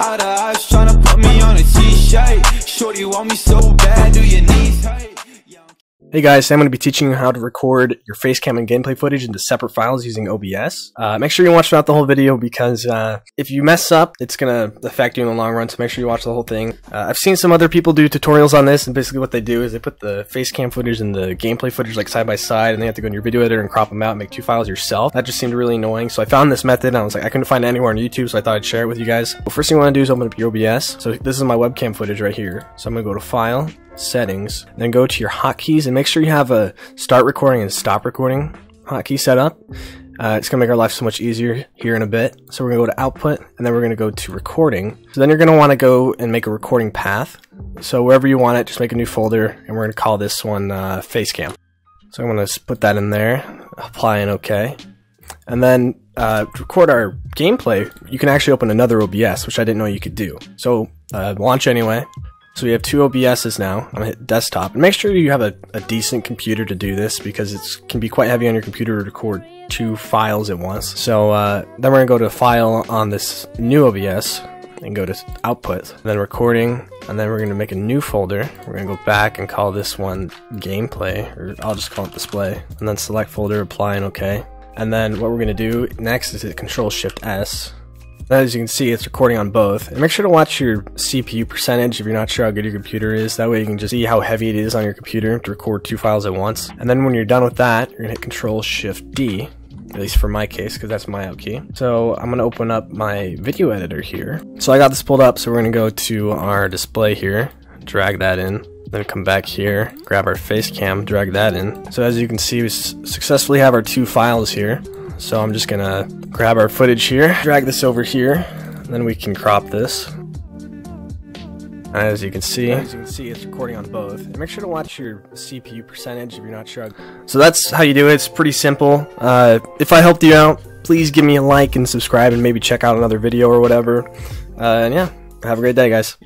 Out of eyes tryna put me on a t-shirt. Shorty want me so bad, do your knees hurt? Hey guys, I'm going to be teaching you how to record your facecam and gameplay footage into separate files using OBS. Uh, make sure you watch throughout the whole video because uh, if you mess up, it's going to affect you in the long run, so make sure you watch the whole thing. Uh, I've seen some other people do tutorials on this, and basically what they do is they put the facecam footage and the gameplay footage like side by side, and they have to go in your video editor and crop them out and make two files yourself. That just seemed really annoying, so I found this method, and I was like, I couldn't find it anywhere on YouTube, so I thought I'd share it with you guys. The first thing you want to do is open up your OBS. So this is my webcam footage right here. So I'm going to go to File, settings, then go to your hotkeys and make sure you have a start recording and stop recording hotkey set up. Uh, it's gonna make our life so much easier here in a bit. So we're gonna go to output and then we're gonna go to recording. So then you're gonna wanna go and make a recording path. So wherever you want it, just make a new folder and we're gonna call this one uh, Facecam. So I'm gonna put that in there, apply and OK. And then uh, to record our gameplay, you can actually open another OBS, which I didn't know you could do. So uh, launch anyway. So we have two OBSs now. I'm gonna hit desktop. And make sure you have a, a decent computer to do this because it can be quite heavy on your computer to record two files at once. So uh, then we're gonna go to file on this new OBS and go to output, then recording, and then we're gonna make a new folder. We're gonna go back and call this one gameplay, or I'll just call it display, and then select folder, apply, and OK. And then what we're gonna do next is hit Control Shift S, as you can see, it's recording on both. And make sure to watch your CPU percentage if you're not sure how good your computer is. That way you can just see how heavy it is on your computer to record two files at once. And then when you're done with that, you're gonna hit Control Shift D, at least for my case, because that's my hotkey. So I'm gonna open up my video editor here. So I got this pulled up, so we're gonna go to our display here, drag that in. Then come back here, grab our face cam, drag that in. So as you can see, we successfully have our two files here. So I'm just gonna grab our footage here, drag this over here, and then we can crop this. As you can see, as you can see, it's recording on both. And make sure to watch your CPU percentage if you're not sure. So that's how you do it. It's pretty simple. Uh, if I helped you out, please give me a like and subscribe, and maybe check out another video or whatever. Uh, and yeah, have a great day, guys.